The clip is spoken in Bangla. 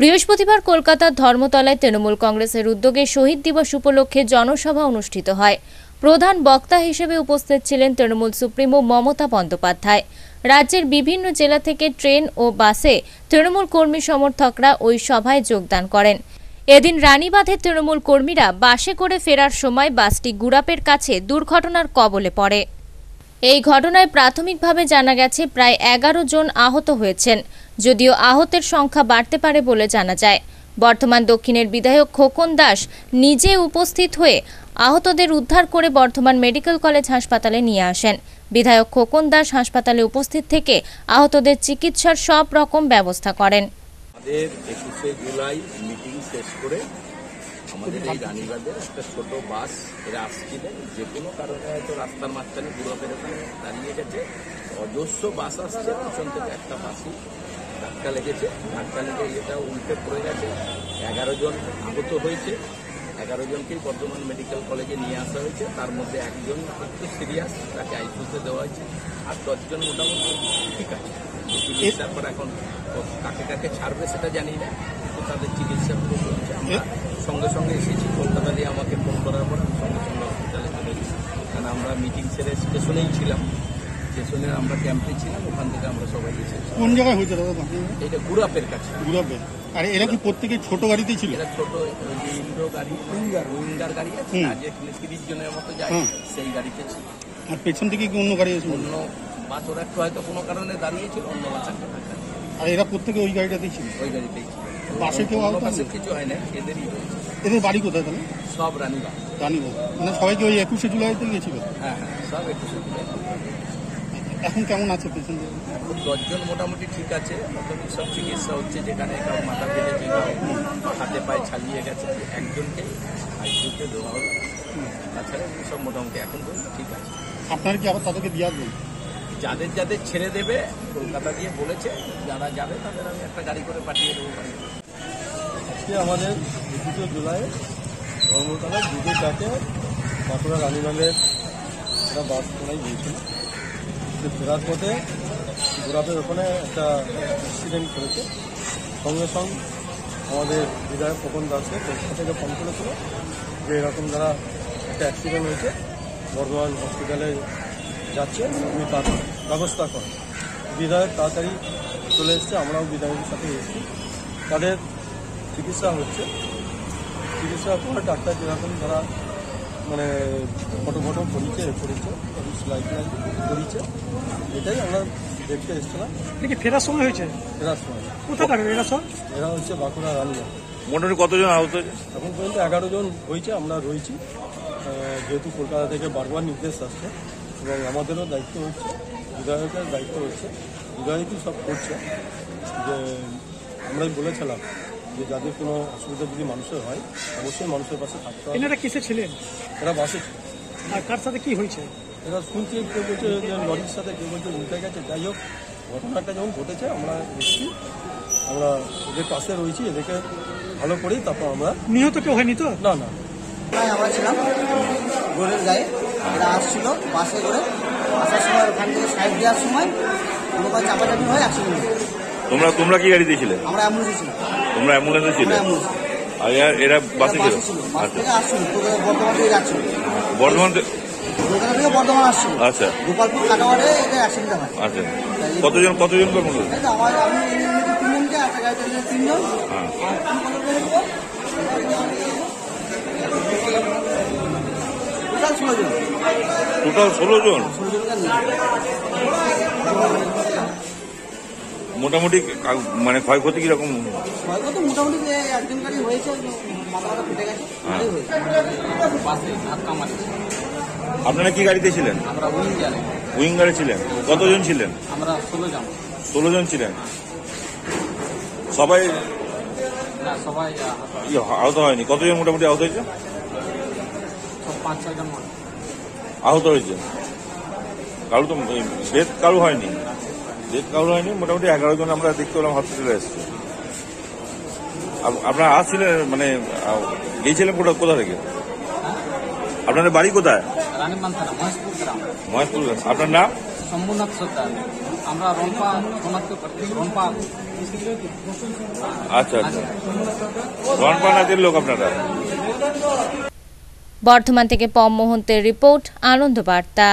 বৃহস্পতিবার কলকাতার ধর্মতলায় তৃণমূল কংগ্রেসের উদ্যোগে শহীদ দিবস উপলক্ষে জনসভা অনুষ্ঠিত হয়। প্রধান বক্তা হিসেবে উপস্থিত ছিলেন তৃণমূল সুপ্রিমো মমতা বন্দ্যোপাধ্যায়। রাজ্যের বিভিন্ন জেলা থেকে ট্রেন ও বাসে তৃণমূল কর্মী সমর্থকরা ওই সভায় যোগদান করেন। এদিন রানীবাঁধের তৃণমূল কর্মীরা বাসে করে ফেরার সময় বাসটি গুড়াপের কাছে দুর্ঘটনার কবলে পড়ে। এই ঘটনায় প্রাথমিকভাবে জানা গেছে, প্রায় এগারো জন আহত হয়েছেন। যদিও আহতের সংখ্যা বাড়তে পারে বলে জানা যায়। বর্ধমান দক্ষিণের বিধায়ক খোকন দাস নিজে উপস্থিত হয়ে আহতদের উদ্ধার করে বর্ধমান মেডিকেল কলেজ হাসপাতালে নিয়ে আসেন। বিধায়ক খোকন দাস হাসপাতালে উপস্থিত থেকে আহতদের চিকিৎসার সব রকম ব্যবস্থা করেন। আমাদের এই একটা ছোট বাস এরা আসছিলেন। যে কোনো কারণে হয়তো রাস্তার মাঝখানে দাঁড়িয়ে গেছে। অজস্র বাস আসছে, পিছন থেকে একটা বাসই ধাক্কা লেগেছে। ধাক্কা লেগে এটা উল্টে পড়ে গেছে। এগারো জন আহত হয়েছে। এগারো জনকেই বর্ধমান মেডিকেল কলেজে নিয়ে আসা হয়েছে। তার মধ্যে একজন একটু সিরিয়াস তাকে আইসিউতে দেওয়া হয়েছে। আর দশজন মোটামুটি ঠিক আছে। চিকিৎসার পর এখন কাকে কাকে ছাড়বে সেটা জানি না। কিন্তু তাদের চিকিৎসা পুরো চলছে। আমরা সঙ্গে সঙ্গে এসেছি। কলকাতা দিয়ে আমাকে ফোন করার পর আমি সঙ্গে সঙ্গে হসপিটালে চলে গেছি কারণ আমরা মিটিং সেরে স্টেশনেই ছিলাম। স্টেশনে আমরা ক্যাম্পে ছিলাম ওখান থেকে আমরা সবাই এসেছি। কোন জায়গায় হয়েছে দাদা এটা গুরাপের কাছে। গুড়াবে আর এরা কি প্রত্যেকে ছোট গাড়িতেই ছিল? এটা ছোট ইন্ডো গাড়ি উইঙ্গার। উইঙ্গার গাড়ি আছে না। যেখানে তিরিশ জনের মতো যায়। সেই গাড়িতে ছিল। আর পেছন থেকে কি অন্য গাড়ি এসেছিল? অন্য বাস ওরা একটু হয়তো কোনো কারণে দাঁড়িয়েছিল অন্য বাস একটা আর এরা প্রত্যেকে ওই গাড়িটাতেই ছিল? ওই গাড়িতেই ছিল। বাসে কেউ আহত হয়নি? কিছু হয় না এদেরই হয়েছে এদের বাড়ি কোথায় তাহলে? সব রানীবাগ। রানীবাগ। মানে সবাইকে ওই একুশে জুলাইতে গেছিল? হ্যাঁ হ্যাঁ সব একটু সুবিধা এখন কেমন আছে পেছন থেকে এখন দশজন মোটামুটি ঠিক আছে। মোটামুটি সব চিকিৎসা হচ্ছে যেখানে কারও মাথা ফেটেছে কারও হাতে পায়ে ছালিয়ে গেছে একজনকে আইসিউতে দেওয়া হলো। তাছাড়া সব মোটামুটি এখন ঠিক আছে। আপনার কি আবার তাদেরকে দিয়ে আসবেন? যাদের যাদের ছেড়ে দেবে কলকাতা দিয়ে বলেছে যারা যাবে তাদের আমি একটা গাড়ি করে পাঠিয়ে দেবো আজকে আমাদের একুশে জুলাই ধর্মতলায় দুটো ডাকে বাঁকুড়া রানীগঞ্জের একটা বাস তোলাই গিয়েছিল ফেরার পথে গোলাপের ওখানে একটা অ্যাক্সিডেন্ট করেছে সঙ্গে সঙ্গে আমাদের বিধায়ক খোকন দাসকে কলকাতা থেকে ফোন করেছিল যে এরকম দ্বারা একটা অ্যাক্সিডেন্ট হয়েছে, বর্ধমান হসপিটালে যাচ্ছে, আপনি তার ব্যবস্থা করেন। বিধায়ক তাড়াতাড়ি চলে এসছে, আমরাও বিধায়কের সাথে এসেছি। তাদের চিকিৎসা হচ্ছে। চিকিৎসার পর ডাক্তার যেরকম তারা মানে ফটো ফটো করিছে এ করেছে সেলাই টেলাই করিছে এটাই আমরা দেখতে এসছিলাম। কি ফেরার সময় হয়েছে? এরা সময়। কোথায় থাকবে এরা সব এরা হচ্ছে বাঁকুড়া রানীগঞ্জ মোটামুটি কতজন আহত হয়েছে? এখন পর্যন্ত এগারো জন হয়েছে আমরা রয়েছি। যেহেতু কলকাতা থেকে বারবার নির্দেশ আসছে এবং আমাদেরও দায়িত্ব হচ্ছে বিধায়কের দায়িত্ব হচ্ছে। বিধায়কই সব করছে। যে আমরাই বলেছিলাম যে যাদের কোনো অসুবিধা যদি মানুষের হয় অবশ্যই মানুষের পাশে থাকতে হবে। এনারা কিসে ছিলেন? এরা বাসে আর কার সাথে কি হয়েছে? এরা শুনছি কেউ বলছে যে লরির সাথে কেউ বলছে উল্টে গেছে। যাই হোক ঘটনাটা যখন ঘটেছে আমরা এসেছি। আমরা এদের পাশে রয়েছি এদেরকে ভালো করেই তারপর আমরা নিহত কেউ হয়নি তো? না না। তাই আমরা ছিলাম। গোলের গায়ে এরা আসছিল বাসে করে। আসার সময় ওখান থেকে সাইড দেওয়ার সময় কোনো চাপাচাপি হয় অ্যাক্সিডেন্ট তোমরা তোমরা কি গাড়ি দিয়েছিলে আমরা অ্যাম্বুলেন্সে ছিলাম। তোমরা অ্যাম্বুলেন্সে ছিলে? আর এরা- এরা বাসে ছিল? আচ্ছা। বর্ধমান বর্ধমান আসছিল। আচ্ছা। গোপালপুর কাটাওয়ারে এটা অ্যাক্সিডেন্ট হয়। আচ্ছা। কতজন কতজন করে আমি তিনজনকে গাড়িতে তিনজন। হ্যাঁ। টোটাল ষোলো জন। টোটাল ষোলো জন? মোটামুটি মানে ক্ষয়ক্ষতি কীরকম? মোটামুটি একজন গাড়ি হয়েছে ফেটে গেছে ধাক্কা মারিছে। আপনারা কি গাড়িতে ছিলেন? উইং গাড়ি ছিলেন। কতজন ছিলেন? আমরা ষোলো জন। ষোলো জন ছিলেন? সবাই সবাই আহত হয়নি। কতজন মোটামুটি আহত হয়েছে? আহত হয়েছে। কারও তো কারও হয়নি? ডেথ কারও হয়নি মোটামুটি এগারো জন আমরা দেখতে পেলাম হসপিটালে এসছে। আপনারা আসছিলেন মানে গিয়েছিলেন কোথা কোথা থেকে? আপনাদের বাড়ি কোথায়? মহেশপুর গ্রাম। আপনার নাম? শম্ভুনাথ সর্দার। আমরা রম্পা রম্পা। আচ্ছা আচ্ছা। ধনপানাতের লোক আপনারা। বর্ধমান থেকে পম মোহন্তের রিপোর্ট আনন্দ বার্তা।